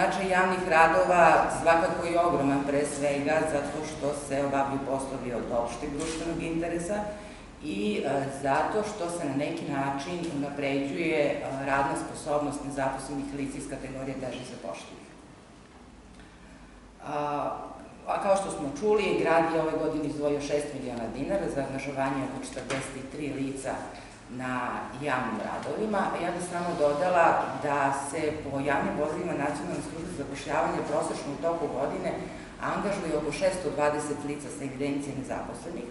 Značaj javnih radova svakako je ogroman pre svega zato što se obavljaju poslovi od opšteg društvenog interesa i e, zato što se na neki način napređuje e, radna sposobnost nezaposlenih lica iz kategorije teže zapošljivih. A kao što smo čuli, grad je ove godine izdvojio 6 miliona dinara za angažovanje oko 43 lica na javnim radovima. Ja bih samo dodala da se po javnim vozivima Nacionalne službe za zapošljavanje prosečno u toku godine angažuje oko 620 lica sa evidencije nezaposlenih,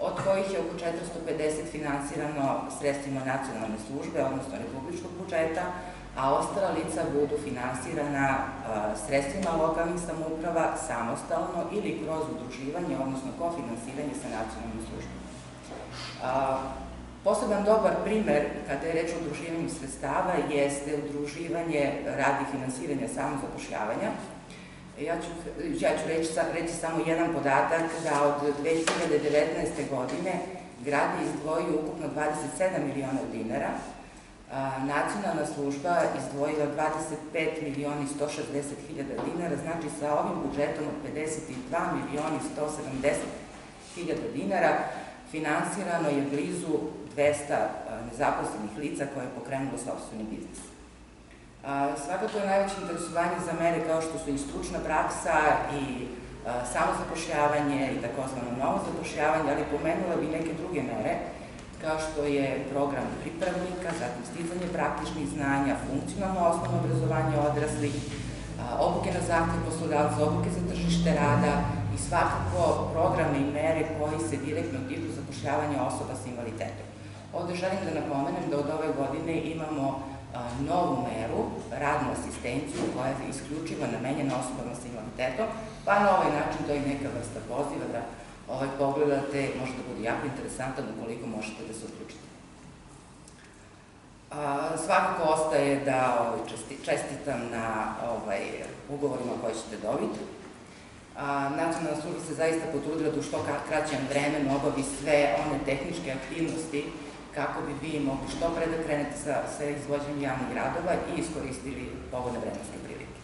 od kojih je oko 450 finansirano sredstvima nacionalne službe, odnosno republičkog budžeta, a ostala lica budu finansirana sredstvima lokalnih samouprava samostalno ili kroz udruživanje, odnosno kofinansiranje sa nacionalnom službom. Poseban dobar primer, kada je reč o udruživanju sredstava, jeste udruživanje radi finansiranja samozapošljavanja. Ja ću, ja ću reći, reći samo jedan podatak da od 2019. godine grad je izdvojio ukupno 27 miliona dinara, nacionalna služba izdvojila 25 milioni 160 hiljada dinara, znači sa ovim budžetom od 52 milioni 170 hiljada dinara finansirano je blizu 200 nezaposlenih lica koje je pokrenulo sobstveni biznis. Svakako je najveće interesovanje za mene kao što su i stručna praksa i samozapošljavanje i takozvano novo zapošljavanje, ali pomenula bi neke druge mere, kao što je program pripravnika, zatim stizanje praktičnih znanja, funkcionalno osnovno obrazovanje odraslih, obuke na zahtev poslodavca, obuke za tržište rada i svakako programe i mere koji se direktno tiču zapošljavanja osoba sa invaliditetom. Ovde želim da napomenem da od ove godine imamo novu meru, radnu asistenciju, koja je isključivo namenjena osobama sa invaliditetom, pa na ovaj način to je neka vrsta poziva da ovaj, pogledate, može da bude jako interesantan ukoliko možete da se uključite. A, svakako ostaje da ovaj, čestitam na ovaj, ugovorima koje ćete dobiti. Nacionalna služba se zaista potrudila da u što kraćem vremenu obavi sve one tehničke aktivnosti kako bi vi mogli što pre da krenete sa, sa izvođenjem javnih gradova i iskoristili pogodne vremenske prilike.